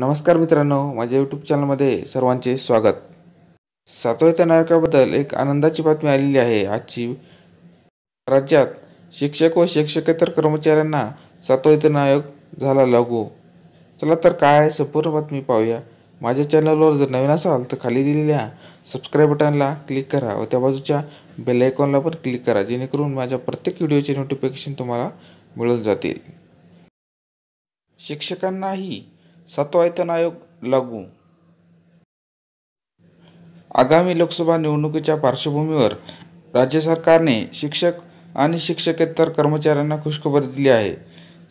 नमस्कार मित्रांनो माझ्या यूट्यूब चॅनलमध्ये सर्वांचे स्वागत. सातव्या नायकाबद्दल एक आनंदाची बातमी आलेली आहे. आजची राज्यात शिक्षक व शिक्षकेतर कर्मचाऱ्यांना सातवा आयोग झाला लागू. चला तर काय आहे संपूर्ण बातमी पाहूया. माझ्या चॅनलवर जर नवीन असाल तर खाली दिलेल्या सबस्क्राईब बटनला क्लिक करा व त्या बाजूच्या बेल आयकॉनला पण क्लिक करा जेणेकरून माझ्या प्रत्येक व्हिडिओचे नोटिफिकेशन तुम्हाला मिळून जातील. शिक्षकांनाही सातवायतन आयोग लागू. आगामी लोकसभा निवडणुकीच्या पार्श्वभूमीवर राज्य सरकारने शिक्षक आणि शिक्षकेतर कर्मचाऱ्यांना खुशखबर दिली आहे.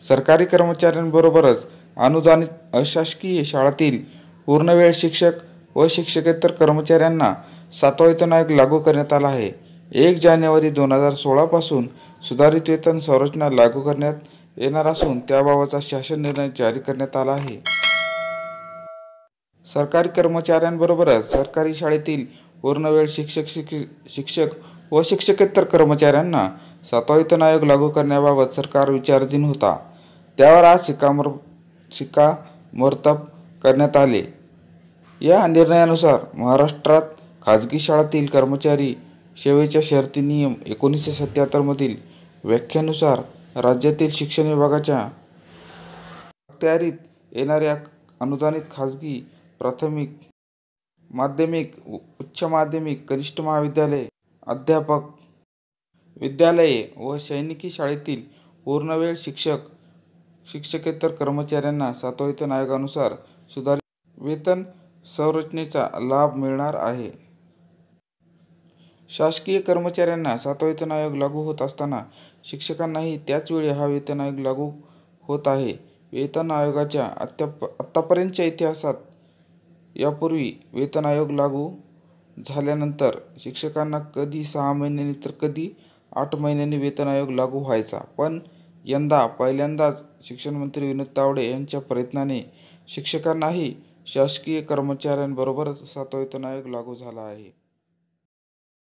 सरकारी कर्मचाऱ्यांबरोबरच अनुदानित अशासकीय शाळातील पूर्णवेळ शिक्षक व शिक्षकेतर कर्मचाऱ्यांना सातवा वेतन आयोग लागू करण्यात आला आहे. एक जानेवारी दोन हजार सोळापासून सुधारित वेतन संरचना लागू करण्यात येणार असून त्याबाबतचा शासन निर्णय जारी करण्यात आला आहे. सरकारी कर्मचाऱ्यांबरोबरच सरकारी शाळेतील पूर्णवेळ शिक्षक शिक शिक्षक व शिक्षकेतर कर्मचाऱ्यांना सातवा वेतन आयोग लागू करण्याबाबत सरकार विचाराधीन होता. त्यावर आज शिक्कामोर शिक्कामोर्तब करण्यात आले. या निर्णयानुसार महाराष्ट्रात खाजगी शाळातील कर्मचारी सेवेच्या शर्ती नियम एकोणीसशे सत्याहत्तरमधील व्याख्यानुसार राज्यातील शिक्षण विभागाच्या अखत्यारीत येणाऱ्या अनुदानित खाजगी प्राथमिक माध्यमिक उच्च माध्यमिक कनिष्ठ महाविद्यालय अध्यापक विद्यालये व सैनिकी शाळेतील पूर्णवेळ शिक्षक शिक्षकेतर कर्मचाऱ्यांना सातवा वेतन आयोगानुसार सुधारित वेतन संरचनेचा लाभ मिळणार आहे. शासकीय कर्मचाऱ्यांना सातवा वेतन आयोग लागू होत असताना शिक्षकांनाही त्याचवेळी हा वेतन आयोग लागू होत आहे. वेतन आयोगाच्या अत्याप आत्तापर्यंतच्या इतिहासात यापूर्वी वेतन आयोग लागू झाल्यानंतर शिक्षकांना कधी सहा महिन्यांनी तर कधी आठ महिन्यांनी वेतन आयोग लागू व्हायचा. पण यंदा पहिल्यांदाच शिक्षणमंत्री विनोद तावडे यांच्या प्रयत्नाने शिक्षकांनाही शासकीय कर्मचाऱ्यांबरोबरच सातवा वेतन आयोग लागू झाला आहे.